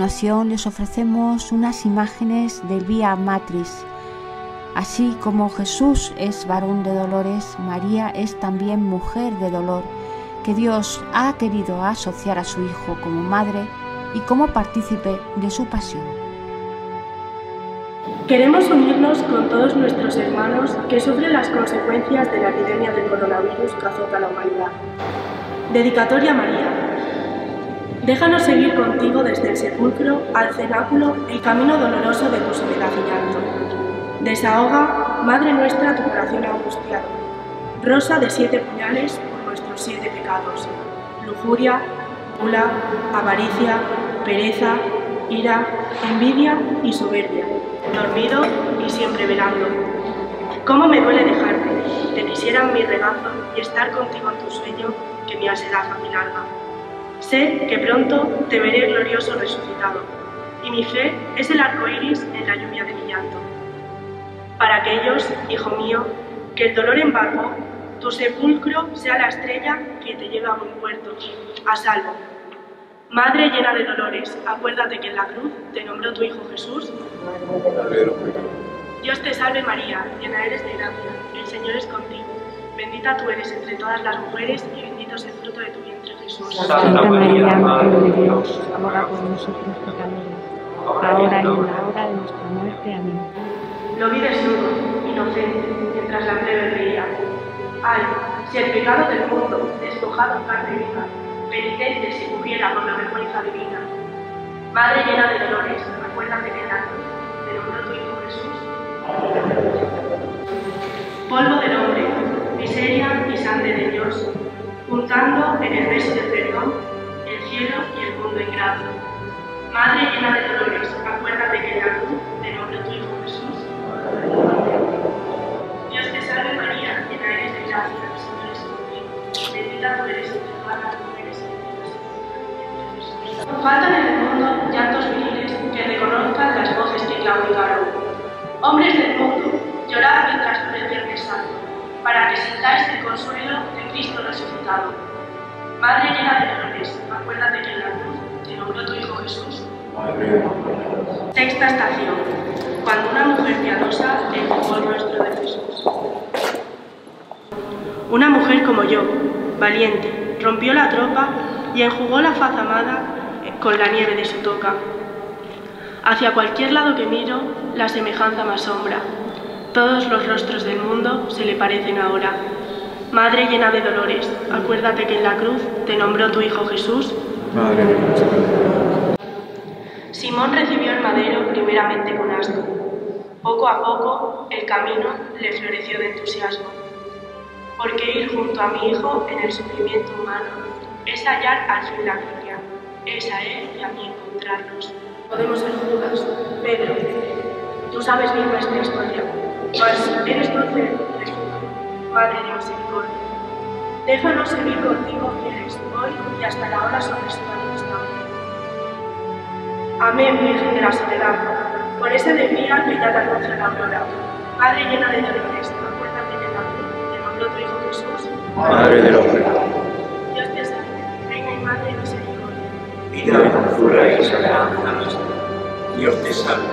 continuación les ofrecemos unas imágenes del Vía Matriz. Así como Jesús es varón de dolores, María es también mujer de dolor, que Dios ha querido asociar a su Hijo como madre y como partícipe de su pasión. Queremos unirnos con todos nuestros hermanos que sufren las consecuencias de la epidemia del coronavirus que azota la humanidad. Dedicatoria a María, Déjanos seguir contigo desde el sepulcro al cenáculo el camino doloroso de tu soledad y llanto. Desahoga, Madre nuestra, tu corazón angustiado. Rosa de siete puñales por nuestros siete pecados. Lujuria, gula, avaricia, pereza, ira, envidia y soberbia. Dormido y siempre velando. ¿Cómo me duele dejarte? Te quisiera mi regazo y estar contigo en tu sueño que mi ansiedad mi larga. Sé que pronto te veré glorioso resucitado, y mi fe es el arco iris en la lluvia de mi llanto. Para aquellos, hijo mío, que el dolor embargó, tu sepulcro sea la estrella que te lleva a buen puerto, a salvo. Madre llena de dolores, acuérdate que en la cruz te nombró tu Hijo Jesús. Dios te salve María, llena eres de gracia, el Señor es contigo. Bendita tú eres entre todas las mujeres y bendito es el fruto de tu vientre Jesús. Santa María, Madre de Dios, ruega por nosotros pecadores, ahora y en la hora de nuestra muerte. Amén. Lo vi desnudo, inocente, mientras la plebe veía. Ay, si el pecado del mundo, despojado en carne viva, penitente se cubriera por la vergüenza divina. Madre llena de dolores, acuérdate que cruz te nombró tu Hijo Jesús. Juntando en el beso del perdón el cielo y el mundo ingrato. Madre llena de dolores, acuérdate que en la cruz te nombre tu Hijo Jesús. Dios te salve María, llena eres de gracia, el Señor es contigo. Bendita tú eres entre todas las mujeres y. Faltan en el mundo llantos viriles que reconozcan las voces que claudicaron. Hombres del mundo, llorad mientras dure el Viernes Santo para que sintáis el consuelo de Cristo resucitado. Madre llena de dolores, acuérdate que en la cruz te nombró tu Hijo Jesús. Sexta estación. Cuando una mujer piadosa enjugó el rostro de Jesús. Una mujer como yo, valiente, rompió la tropa y enjugó la faz amada con la nieve de su toca. Hacia cualquier lado que miro, la semejanza me asombra, todos los rostros del mundo se le parecen ahora. Madre llena de dolores, acuérdate que en la cruz te nombró tu Hijo Jesús. Madre de Simón recibió el madero primeramente con asco. Poco a poco el camino le floreció de entusiasmo. Porque ir junto a mi Hijo en el sufrimiento humano es hallar al fin la gloria, es a Él y a mí encontrarnos. Podemos ser Judas, Pedro, tú sabes bien nuestra historia. Mas eres dulce Madre de misericordia. Déjanos seguir contigo fieles hoy y hasta la hora sobre su estado. Amén, Virgen de la Soledad, por ese de día que ya te anuncia la aurora. Madre llena de dolores, acuérdate de la te nombró tu Hijo Jesús. Madre de los pecados. Dios te salve, Reina y Madre de misericordia. Vida, dulzura y esperanza nuestra. Dios te salve.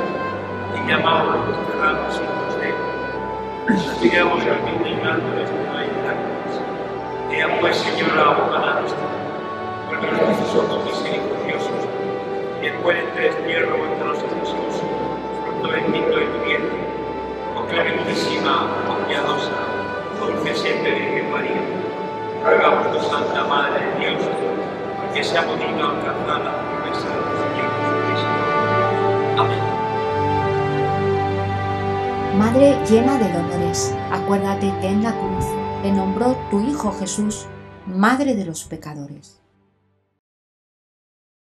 Te llamamos los de Digamos al mendigando de esta lágrimas. Ea pues, Señora, abogada nuestra, por nuestros ojos misericordiosos, y el cual entre bondadoso Jesús, fruto bendito de tu vientre, oh clementísima, piadosa, dulce siempre Virgen María, ruega por tu Santa Madre de Dios, que seamos dignos de Madre llena de dolores, acuérdate que en la cruz te nombró tu Hijo Jesús, Madre de los pecadores.